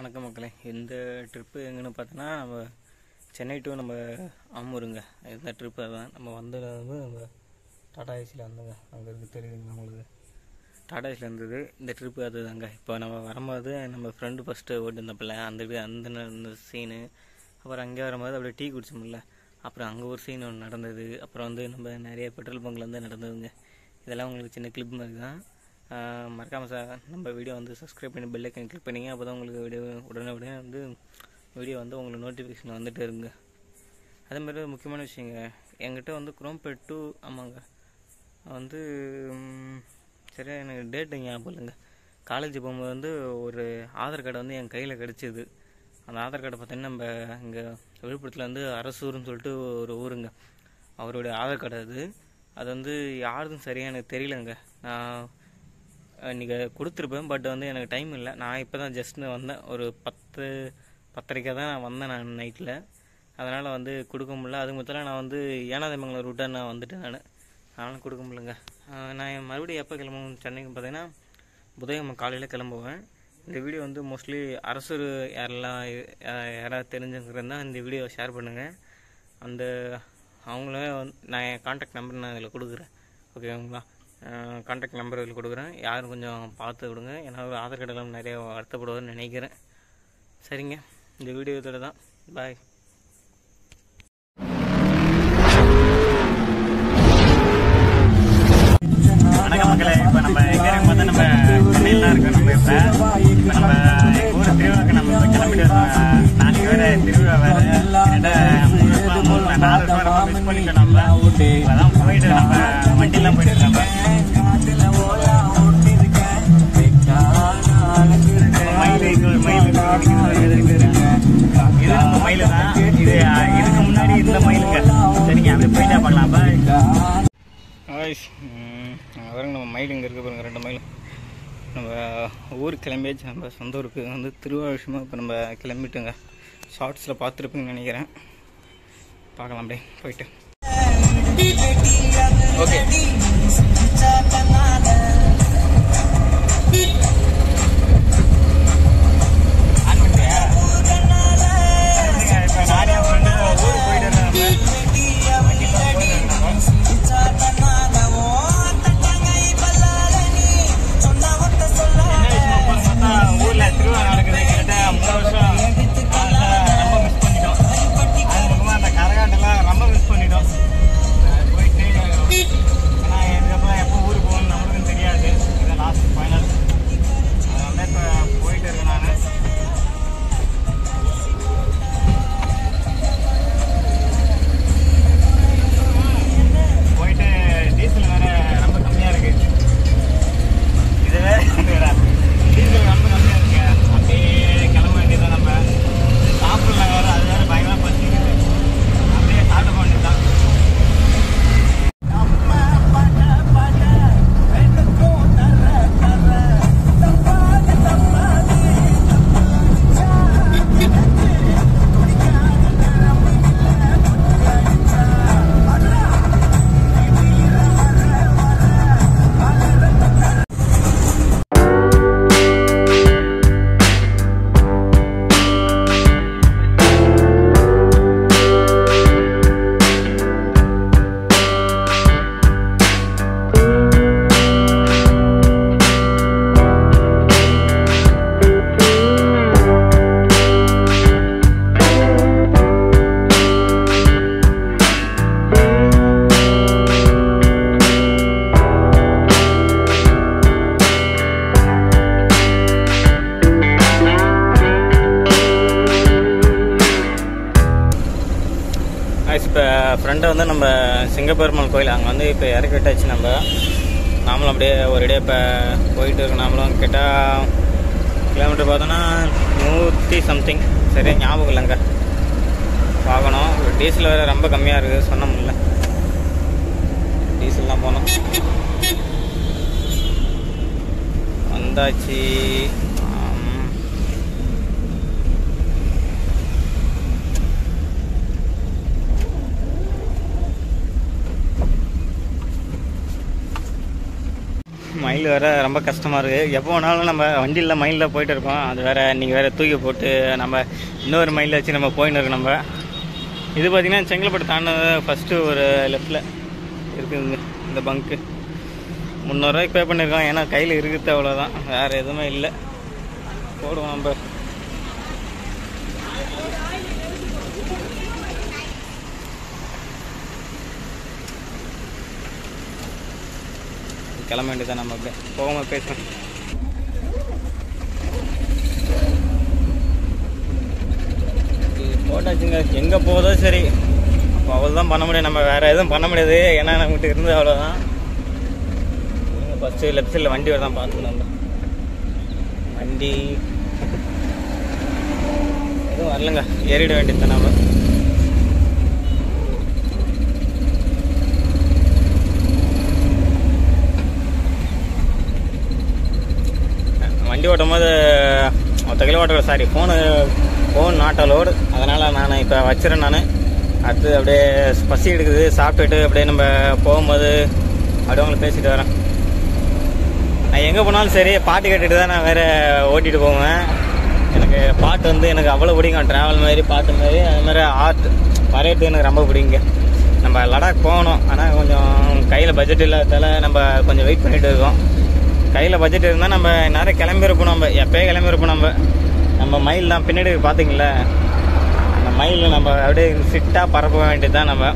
வணக்கம் மக்களே. இந்த ட்ரிப்பு எங்கன்னு பார்த்தோன்னா நம்ம சென்னை டு நம்ம ஆமூருங்க. இந்த ட்ரிப்பு அதுதான் நம்ம வந்தது வந்து நம்ம டாடா ஏசியில் வந்தோங்க அங்கே இருக்குது தெரியுதுங்க நம்மளுக்கு. டாடா ஏசியில் இருந்தது. இந்த ட்ரிப்பு அதுதாங்க. இப்போ நம்ம வரும்போது நம்ம ஃப்ரெண்டு ஃபஸ்ட்டு ஓட்டிருந்தப்பில்ல அந்த இது அந்த சீனு அப்புறம் அங்கே வரும்போது அப்படியே டீ குடிச்சோம்ல. அப்புறம் அங்கே ஒரு சீன் ஒன்று நடந்தது. அப்புறம் வந்து நம்ம நிறைய பெட்ரோல் பங்கில் வந்து நடந்ததுங்க. இதெல்லாம் உங்களுக்கு சின்ன கிளிப் மாதிரி தான். மறக்காமல் சார் நம்ம வீடியோ வந்து சப்ஸ்கிரைப் பண்ணி பெல் ஐக்கன் கிளிக் பண்ணிங்க அப்போ தான் உங்களுக்கு வீடியோ உடனே உடனே வந்து வீடியோ வந்து உங்களுக்கு நோட்டிஃபிகேஷன் வந்துட்டு இருங்க அதே மாதிரி ஒரு முக்கியமான விஷயங்க. என்கிட்ட வந்து குரோம்பேட் டூ ஆமாங்க. வந்து சரியா எனக்கு டேட்டு ஞாபகம் இல்லைங்க. காலேஜ் போகும்போது வந்து ஒரு ஆதார் கார்டு வந்து என் கையில் கிடச்சிது. அந்த ஆதார் கார்டை பார்த்தீங்கன்னா நம்ம இங்கே விழுப்புரத்தில் வந்து அரசூர்னு சொல்லிட்டு ஒரு ஊருங்க. அவருடைய ஆதார் கார்டு அது. அது வந்து யாருதும் சரியாக எனக்கு தெரியலங்க. நான் இன்றைக்கி கொடுத்துருப்பேன் பட் வந்து எனக்கு டைம் இல்லை. நான் இப்போ தான் ஜஸ்ட் வந்தேன். ஒரு பத்து பத்தரைக்காக தான் நான் வந்தேன் நான் நைட்டில் அதனால் வந்து கொடுக்க முடில அது மொத்தம் நான் வந்து ஏனாதிமங்கலம் ரூட்டாக நான் வந்துட்டேன் நான். அதனால் கொடுக்க முடியலங்க. நான் மறுபடியும் எப்போ கிளம்பும் சென்னைக்கு பார்த்தீங்கன்னா புதன்கிழமை காலையில் கிளம்புவேன். இந்த வீடியோ வந்து மோஸ்ட்லி அரசு யாரெல்லாம் யாராவது தெரிஞ்சவங்க இந்த வீடியோவை ஷேர் பண்ணுங்கள் அந்த அவங்களே வந்து நான் என் காண்டாக்ட் நம்பர் நான் இதில் கொடுக்குறேன். ஓகேங்களா காண்டாக்ட் நம்பர் இதில் கொடுக்குறேன் யாரும் கொஞ்சம் பார்த்து விடுங்க ஏன்னா ஆதார் கார்டெல்லாம் நிறைய வருத்தப்படுவார்னு நினைக்கிறேன் சரிங்க இந்த வீடியோ இதோட தான் பாய் வணக்கம் மக்களே இப்போ நம்ம எங்க பார்த்தா நம்ம சென்னையில் தான் இருக்கோம் நம்ம இப்போ இப்போ நம்ம எங்கள் ஊர் திருவிழாக்கு நம்ம இப்போ கிளம்பிட்டு இருக்கோம் நாளைக்கு திருவிழா மூணு நாலு வருஷம் மிஸ் பண்ணிட்டோம் நம்ம அதான் போயிட்டு நம்ம வண்டியெல்லாம் போயிட்டு நம்ம மயில் தான். இது இதுக்கு முன்னாடி இந்த மயிலுங்க. சரிங்க அப்படியே போயிட்டே பார்க்கலாம். பாய் ஆய்ஸ் பாருங்க நம்ம மயில் இங்கே இருக்க பாருங்க ரெண்டு மயில். நம்ம ஊர் கிளம்பியாச்சு நம்ம சொந்த ஊருக்கு வந்து திருவிழா இப்போ நம்ம கிளம்பிட்டோங்க. ஷார்ட்ஸில் பார்த்துருப்பீங்கன்னு நினைக்கிறேன். பார்க்கலாம் அப்படியே போயிட்டு. ஓகே ஃப்ரெண்டை வந்து நம்ம சிங்கப்பெருமாள் கோயில் அங்கே வந்து இப்போ இறக்கி விட்டாச்சு நம்ம. நாமளும் அப்படியே ஒரு இடையே இப்போ போயிட்டு இருக்கோம். நாமளும் கேட்டால் கிலோமீட்டர் பார்த்தோன்னா நூற்றி சம்திங் சரியா ஞாபகம் இல்லைங்க. பார்க்கணும் டீசல் வேறு ரொம்ப கம்மியாக இருக்குது சொன்ன முடியல டீசல்லாம் போனோம். வந்தாச்சு. மயில் வேறு ரொம்ப கஷ்டமாக இருக்குது எப்போ வேணாலும் நம்ம வண்டியில் மைலில் போயிட்டு இருக்கோம். அது வேறு நீங்கள் வேறு தூக்கி போட்டு நம்ம இன்னொரு மைலில் வச்சு நம்ம போயின்னு இருக்கோம் நம்ம. இது பார்த்திங்கன்னா செங்கல்பட்டு தாண்டது ஃபஸ்ட்டு ஒரு லெஃப்டில் இருக்குதுங்க இந்த பங்க்கு முந்நூறுரூவாய்க்கு பே பண்ணியிருக்கோம் ஏன்னா கையில் இருக்குது அவ்வளோதான் வேறு எதுவுமே இல்லை. போடுவோம் நம்ம. கிளம்ப வேண்டியதான் நம்ம அப்படியே போகாம பேசுகிறோம் போட்டாச்சுங்க. எங்கே போதோ சரி. அப்போ அவள் தான் பண்ண முடியும். நம்ம வேறு எதுவும் பண்ண முடியாது. ஏன்னா நம்மகிட்ட இருந்தது அவ்வளோதான் ஃபஸ்ட்டு லெஃப்ட் சைடில் வண்டி வரதான் பார்த்து வண்டி எதுவும் வரலங்க. ஏறிட வேண்டியது தான் நம்ம வண்டி ஓட்டும் போது ஒத்த kilo sorry phone phone not allowed அதனால் நான் இப்போ வச்சுறேன் நான். அடுத்து அப்படியே பசி எடுக்குது சாப்பிட்டுட்டு அப்படியே நம்ம போகும்போது அப்படியே உங்களுக்கு பேசிட்டு வரேன். நான் எங்கே போனாலும் சரி பாட்டு கேட்டுட்டு தான் நான் வேறு ஓட்டிகிட்டு போவேன். எனக்கு பாட்டு வந்து எனக்கு அவ்வளோ பிடிக்கும். ட்ராவல் மாதிரி பாட்டு மாதிரி அது மாதிரி ஆர்ட் வரையிறது எனக்கு ரொம்ப பிடிங்க நம்ம லடாக் போகணும் ஆனால் கொஞ்சம் கையில் பட்ஜெட் இல்லாததால நம்ம கொஞ்சம் வெயிட் பண்ணிட்டு இருக்கோம். கையில் பட்ஜெட் இருந்தால் நம்ம நிறைய கிளம்பியிருப்போம் நம்ம. எப்போயே கிளம்பியிருப்போம் நம்ம. நம்ம மயில் தான். பின்னாடி பார்த்தீங்களா அந்த மயில் நம்ம அப்படியே ஃபிட்டாக பரப்ப வேண்டியது தான் நம்ம.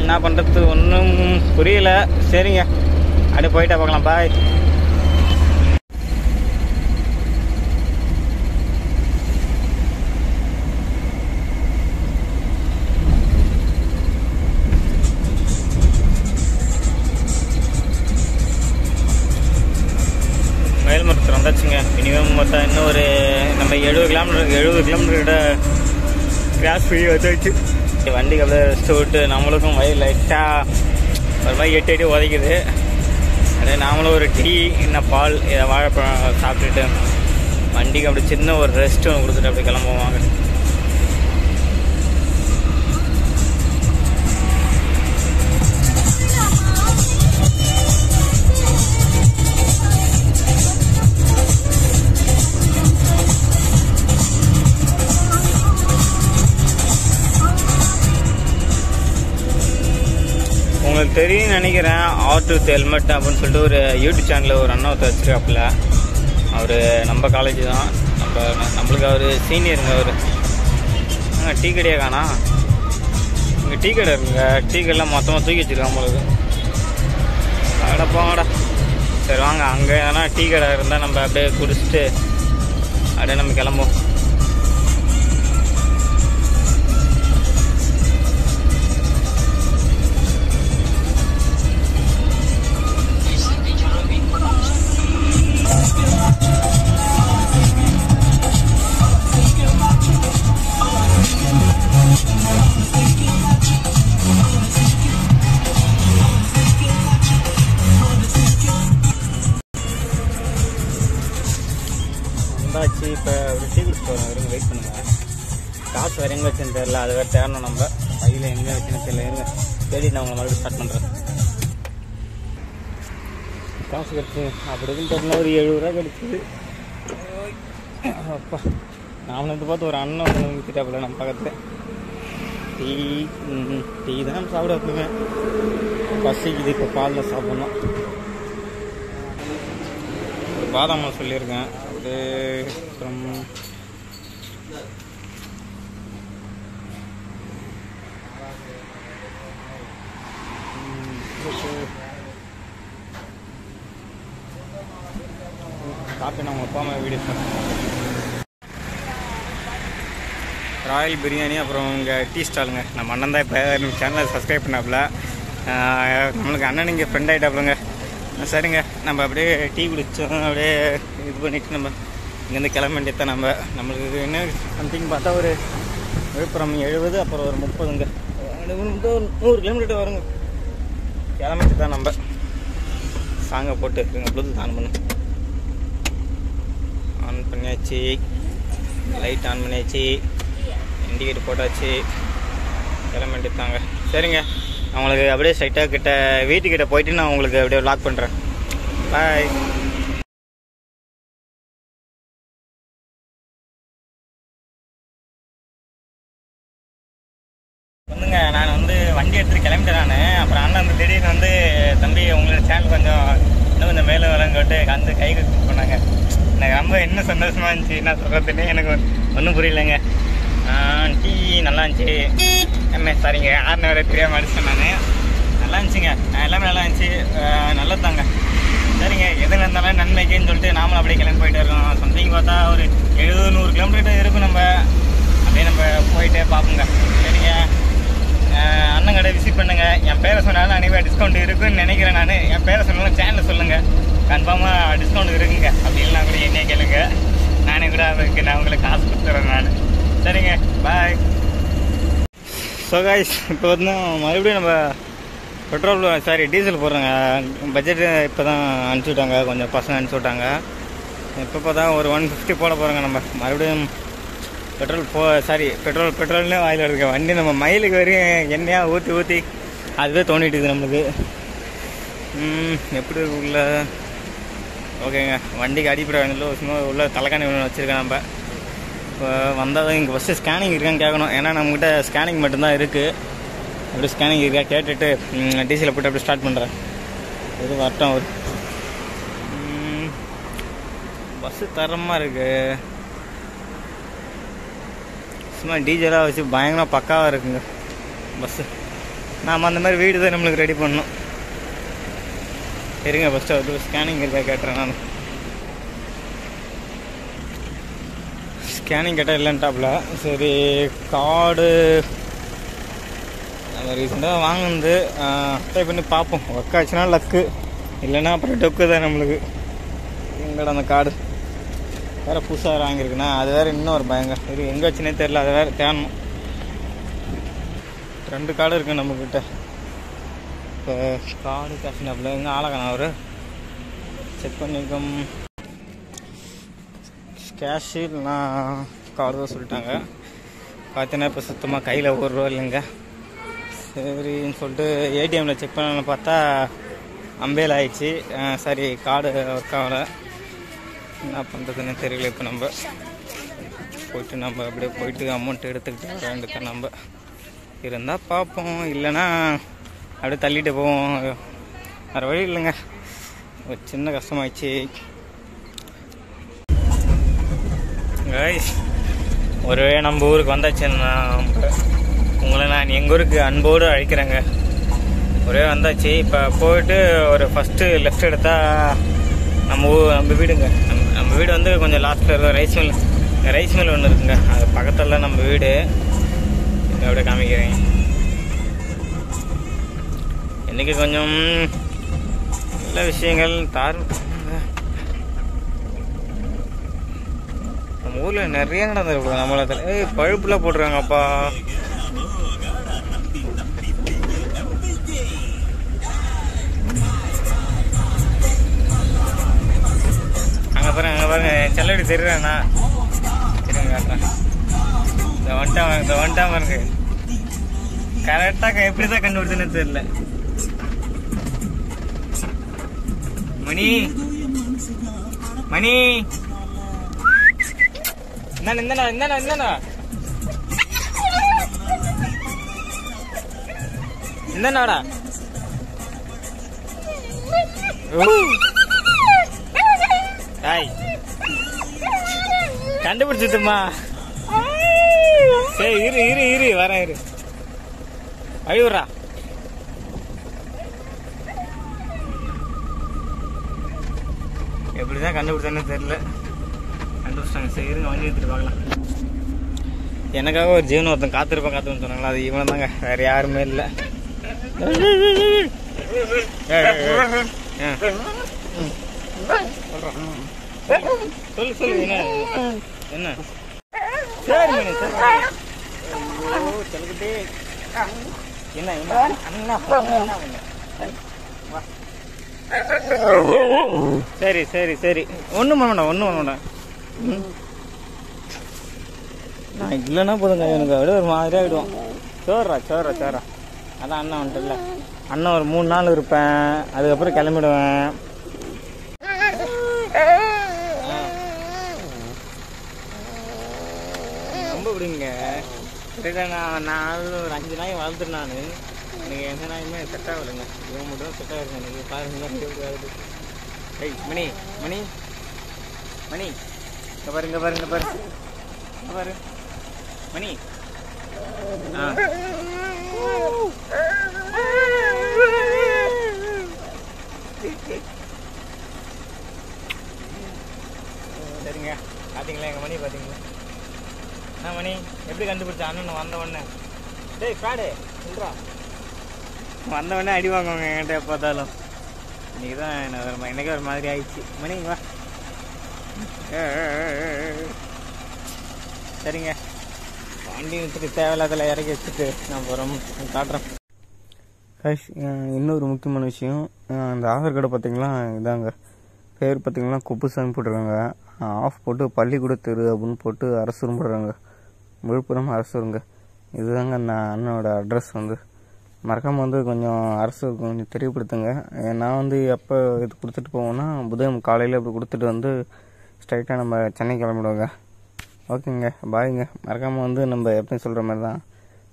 என்ன பண்ணுறது ஒன்றும் புரியல. சரிங்க. அப்படியே போயிட்டா பார்க்கலாம். பாய் எழுபது கிலோமீட்டர் கிட்ட கிராஸ் பண்ணி வந்தாச்சு வண்டிக்கு அப்படியே ரெஸ்ட் விட்டு நம்மளுக்கும் வயிறு லைட்டாக ஒரு மாதிரி எட்டு எட்டி உதைக்குது. அதே நாமளும் ஒரு டீ இன்னும் பால் இதை வாழைப்பழம் சாப்பிட்டுட்டு வண்டிக்கு அப்படி சின்ன ஒரு ரெஸ்ட் ஒன்று கொடுத்துட்டு அப்படி கிளம்புவோம் உங்களுக்கு தெரியும் நினைக்கிறேன் ஆர்ட் வித் ஹெல்மெட் அப்படின்னு சொல்லிட்டு ஒரு யூடியூப் சேனலில் ஒரு அண்ணா ஒருத்தர் வச்சிருக்காப்புல. அவர் நம்ம காலேஜ் தான். நம்ம நம்மளுக்கு அவர் சீனியருங்க அவர். ஆ டீ கடையே காணா? இங்கே டீ கடை இருக்குங்க. டீ கடைலாம் மொத்தமாக தூக்கி வச்சுருக்கான் உங்களுக்கு அடா போங்கடா சரி வாங்க. அங்கே எதனா டீ கடை இருந்தால் நம்ம அப்படியே குடிச்சிட்டு அப்படியே நம்ம கிளம்புவோம். தெரியல அது வேறு தேடணும் நம்ம. கையில் எங்கே வச்சுன்னு தெரியல இருங்க. தேடி நான் உங்களை மறுபடியும் ஸ்டார்ட் பண்ணுறேன் காசு கிடச்சி அப்படி இருக்குன்னு தெரியல ஒரு எழுபது ரூபா கிடச்சிது அப்பா நான் வந்து பார்த்து ஒரு அண்ணன் ஒன்று விற்றுட்டாப்புல நம்ம பக்கத்தில். டீ டீ தான் நம்ம சாப்பிட வைப்போமே. பசிக்குது இப்போ பாலில் சாப்பிட்ணும். ஒரு பாதாம் சொல்லியிருக்கேன். அப்படியே அப்புறம் ம், இதுக்கு காப்பி நான் உங்கள் அப்பா அம்மா வீடியோ ராயல் பிரியாணி அப்புறம் இங்கே டீ ஸ்டாலுங்க. நம்ம அண்ணன் தான் இப்போ சேனலை சப்ஸ்கிரைப் பண்ணாப்புல. நம்மளுக்கு அண்ணன் இங்கே ஃப்ரெண்ட் ஆகிட்டாப்புலங்க சரிங்க. நம்ம அப்படியே டீ குடித்தோம் அப்படியே இது பண்ணிவிட்டு நம்ம இங்கேருந்து கிளம்ப வேண்டியதுதான் நம்ம. நம்மளுக்கு என்ன சம்திங் பார்த்தா ஒரு விழுப்புரம் எழுபது அப்புறம் ஒரு முப்பதுங்க. ஒரு நூறு கிலோமீட்டர் வருங்க. கிளம்பிட்டு தான் நம்ம. சாங்கை போட்டு இருக்குங்க ப்ளூடூத் ஆன் பண்ணு. ஆன் பண்ணியாச்சு. லைட் ஆன் பண்ணியாச்சு. இண்டிகேட்டர் போட்டாச்சு. கிளம்பிட்டு தாங்க சரிங்க. நான் உங்களுக்கு அப்படியே ஸ்ட்ரைட்டாக கிட்ட வீட்டுக்கிட்ட போயிட்டு நான் உங்களுக்கு அப்படியே லாக் பண்ணுறேன் பாய் வந்துங்க நான் வந்து வண்டி எடுத்துட்டு கிளம்பிட்டேன் நான் அப்புறம் அண்ணன் வந்து திடீர்னு வந்து தம்பி உங்களோட சேனல் கொஞ்சம் இன்னும் கொஞ்சம் மேலே வரங்கட்டு வந்து கை கட்டு பண்ணாங்க எனக்கு ரொம்ப என்ன சந்தோஷமா இருந்துச்சு என்ன சொல்கிறதுன்னு எனக்கு ஒன்றும் புரியலைங்க. டீ நல்லா இருந்துச்சு. என்ன சாரிங்க. ஆறுன வரை தெரியாமல் அடிச்சேன் நான். நல்லா இருந்துச்சுங்க. எல்லாமே நல்லா இருந்துச்சு. நல்லது தாங்க சரிங்க. எதுல இருந்தாலும் நன்மைக்குன்னு சொல்லிட்டு நாமளும் அப்படியே கிளம்பி போயிட்டு இருக்கோம் சம்திங் பார்த்தா ஒரு எழுபது நூறு கிலோமீட்டர் இருக்கும் நம்ம. அப்படியே நம்ம போயிட்டே பார்ப்போங்க. சரிங்க. அண்ணன் கடை விசிட் பண்ணுங்கள் என் பேரை சொன்னாலும் அனைவா டிஸ்கவுண்ட் இருக்குன்னு நினைக்கிறேன் நான். என் பேரை சொன்னாலும் சேனலில் சொல்லுங்கள் கன்ஃபார்மாக டிஸ்கவுண்ட் இருக்குங்க. அப்படின்லாம் கூட என்னையே கேளுங்க. நானே கூட அதுக்கு நான் உங்களுக்கு காசு கொடுத்துறேன் நான். சரிங்க பாய் ஸோ காய்ஸ் இப்போ வந்து மறுபடியும் நம்ம பெட்ரோல் சாரி டீசல் போடுறோங்க. பட்ஜெட் இப்போ தான் அனுப்பிச்சி விட்டாங்க கொஞ்சம் பசங்க அனுப்பிச்சி விட்டாங்க இப்போ தான் ஒரு ஒன் ஃபிஃப்டி போட போகிறோங்க நம்ம. மறுபடியும் பெட்ரோல் போ சாரி பெட்ரோல் பெட்ரோல்னே வாயில் இருக்க. வண்டி நம்ம மயிலுக்கு வரையும் எண்ணெயாக ஊற்றி ஊற்றி அதுவே தோண்டிட்டு இருக்குது நம்மளுக்கு. எப்படி இருக்குள்ள ஓகேங்க. வண்டிக்கு அடிப்படை வேணும் சும்மா உள்ள தலைக்காணி ஒன்று வச்சுருக்கேன் நம்ம. இப்போ வந்தால் இங்கே ஃபஸ்ட்டு ஸ்கேனிங் இருக்கான்னு கேட்கணும். ஏன்னா நம்மக்கிட்ட ஸ்கேனிங் மட்டும்தான் இருக்குது அப்படி ஸ்கேனிங் இருக்கா? கேட்டுட்டு டீசலை போட்டு அப்படி ஸ்டார்ட் பண்ணுறேன் இது வரட்டும் ஒரு பஸ்ஸு தரமாக இருக்குது சும்மா டீஜலாக வச்சு பயங்கரமாக பக்காவாக இருக்குங்க. பஸ்ஸு நாம் அந்த மாதிரி வீடு தான் நம்மளுக்கு ரெடி பண்ணணும். இருங்க ஃபஸ்ட்டு அவர் ஸ்கேனிங் இருக்கா கேட்டுறேன் நான். ஸ்கேனிங் கேட்டால் இல்லைன்ட்டாப்புல. சரி கார்டு நம்ம ரீசெண்டாக வாங்கினது. அப்ளை பண்ணி பார்ப்போம். ஒர்க் ஆச்சுன்னா லக்கு இல்லைன்னா அப்புறம் டொக்கு தான் நம்மளுக்கு. எங்கடா அந்த கார்டு வேறு புதுசாக வாங்கியிருக்குண்ணா. அது வேறு இன்னும் ஒரு பயங்க. இது எங்கே வச்சுனே தெரில அது வேறு தேடணும். ரெண்டு கார்டு இருக்குது நம்மக்கிட்ட இப்போ கார்டு காசினாப்பில் எங்கே ஆளக்கான அவர். செக் பண்ணிக்கும் கேஷு இல்லைனா கார்டு தான் சொல்லிட்டாங்க. பார்த்தீங்கன்னா இப்போ சுத்தமாக கையில் ஒரு ரூபா இல்லைங்க. சரின்னு சொல்லிட்டு ஏடிஎம்மில் செக் பண்ண பார்த்தா அம்பேல் ஆயிடுச்சு. சரி கார்டு ஒர்க் ஆகலை. என்ன பண்ணுறதுன்னு தெரியல இப்போ நம்ம. போயிட்டு நம்ம அப்படியே போயிட்டு அமௌண்ட் எடுத்துக்கிட்டு வர நம்ம இருந்தால் பார்ப்போம். இல்லைன்னா அப்படியே தள்ளிட்டு போவோம். வேறு வழி இல்லைங்க. ஒரு சின்ன கஷ்டமாயிடுச்சு. கைஸ் ஒரு நம்ம ஊருக்கு வந்தாச்சு உங்களை நான் எங்கள் ஊருக்கு அன்போடு அழைக்கிறேங்க. ஒரே வந்தாச்சு. இப்போ போயிட்டு ஒரு ஃபஸ்ட்டு லெஃப்ட் எடுத்தால் நம்ம ஊ நம்ம வீடுங்க. நம்ம நம்ம வீடு வந்து கொஞ்சம் லாஸ்ட்டில் இருக்கும் ரைஸ் மில் ரைஸ் மில் ஒன்று இருக்குங்க. அது பக்கத்தில் நம்ம வீடு. அப்படியே காமிக்கிறேன். இன்னைக்கு கொஞ்சம் நல்ல விஷயங்கள் தார் நம்ம ஊரில் நிறைய நடந்திருக்கு நம்மள ஏய் பழுப்புலாம் போட்டுருக்காங்கப்பா. அங்கே பாருங்க அங்கே பாருங்க என் செல்லடி தெரியுறேண்ணா இருங்க காட்டுறேன் இந்த வந்துட்டான் இந்த இருக்கு கரெக்டாக எப்படி தான் கண்டுபிடிச்சுன்னு தெரியல. மணி. மணி. இந்தாண்ணா இந்தாண்ணா இந்தாண்ணா இந்தாண்ணா இந்தாண்ணாடா ஓ ஹாய் கண்டுபிடிச்சிட்டுமா. சரி இரு இரு இரு. வரேன் இரு. அழிவுறா எப்படிதான் கண்டுபிடிச்சானே தெரியல. கண்டுபிடிச்சாங்க சரி இருங்க வண்டி எடுத்துகிட்டு பார்க்கலாம். எனக்காக ஒரு ஜீவன் ஒருத்தன் காத்திருப்பான் காத்துன்னு சொன்னாங்களா? அது இவன் தாங்க. வேறு யாருமே இல்லை. சொல்லு சொல்லு என்ன? என்ன? சரி மணி சரி. என்ன என்ன அண்ணா அண்ணா, அண்ணா. வா. சரி சரி சரி. ஒன்றும் பண்ண வேண்டாம் ஒன்றும் பண்ண வேண்டாம். நான் இல்லைன்னா போதுங்க எனக்கு அப்படியே ஒரு மாதிரியா ஆகிடுவோம் சோறா சோறா சோறா அதான் அண்ணன் வந்துட்டுல அண்ணன் ஒரு மூணு நாள் இருப்பேன். அதுக்கப்புறம் கிளம்பிடுவேன். ரொம்ப பிடிங்க நான் நான் ஒரு அஞ்சு நாய் வளர்த்துட்டு நான். எனக்கு எந்த நாயுமே செட் ஆகலைங்க. இவன் மட்டும் செட் ஆகிருங்க எனக்கு பாருங்க எப்படி ஆகுது மணி மணி மணி. இங்க பாரு பாருங்க பாரு இங்கே பாரு. பாரு. மணி. ஆ. சரிங்க. பார்த்தீங்களா எங்கள் மணி பார்த்தீங்களா என்ன மணி. எப்படி கண்டுபிடிச்சா? அண்ணன் வந்த உடனே. டேய் காடு. சொல்றா வந்த உடனே அடி வாங்குவாங்க என்கிட்ட பார்த்தாலும் இன்னைக்கு தான் என்ன ஒரு மா- ஒரு மாதிரி ஆயிடுச்சு. மணி வா. சரிங்க. வண்டி நிறுத்திட்டு தேவையில்லாதல இறக்கி வச்சுட்டு நான் போகிறோம் காட்டுறேன். கைஸ் இன்னொரு முக்கியமான விஷயம். இந்த அந்த ஆதார் கார்டு பார்த்தீங்களா இதாங்க. பேர் பார்த்தீங்கன்னா குப்புசாமி போட்டிருக்காங்க. ஆஃப் போட்டு பள்ளிக்கூட தெரு அப்படின்னு போட்டு அரசூரும் போடுறாங்க. விழுப்புரம் அரசூருங்க இதுதாங்க நான் அண்ணனோட அட்ரஸ் வந்து. மறக்காமல் வந்து கொஞ்சம் அரசு கொஞ்சம் தெரியப்படுத்துங்க. நான் வந்து எப்போ இது கொடுத்துட்டு போவோன்னா புதன் காலையில் இப்படி கொடுத்துட்டு வந்து ஸ்ட்ரைட்டாக நம்ம சென்னை கிளம்பிடுவோங்க. ஓகேங்க பாய்ங்க. மறக்காமல் வந்து நம்ம எப்பயும் சொல்கிற மாதிரி தான்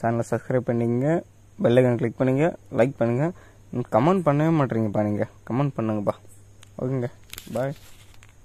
சேனலை சப்ஸ்கிரைப் பண்ணிங்க பெல்லைக்கன் கிளிக் பண்ணுங்க லைக் பண்ணுங்கள் கமெண்ட் பண்ணவே மாட்டேறீங்கப்பா நீங்கள் கமெண்ட் பண்ணுங்கப்பா. ஓகேங்க பாய்